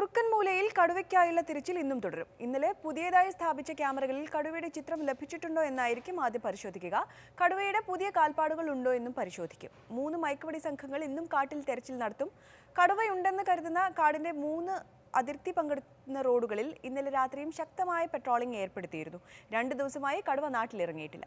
കുറുക്കൻമൂലയിൽ കടുവയ്ക്കായുള്ള തിരച്ചിൽ ഇന്നും തുടരും. ഇന്നലെ പുതിയതായി സ്ഥാപിച്ച ക്യാമറകളിൽ കടുവയുടെ ചിത്രം ലഭിച്ചിട്ടുണ്ടോ എന്നായിരിക്കും ആദ്യം പരിശോധിക്കുക. കടുവയുടെ പുതിയ കാൽപ്പാടുകൾ ഉണ്ടോ എന്നും പരിശോധിക്കും. മൂന്ന് മയക്കുവടി സംഘങ്ങൾ ഇന്നും കാട്ടിൽ തെരച്ചിൽ നടത്തും. കടുവയുണ്ടെന്ന് കരുതുന്ന കാടിന്റെ മൂന്ന് അതിർത്തി പങ്കെടുക്കുന്ന റോഡുകളിൽ ഇന്നലെ രാത്രിയും ശക്തമായ പെട്രോളിംഗ് ഏർപ്പെടുത്തിയിരുന്നു. രണ്ട് ദിവസമായി കടുവ നാട്ടിലിറങ്ങിയിട്ടില്ല.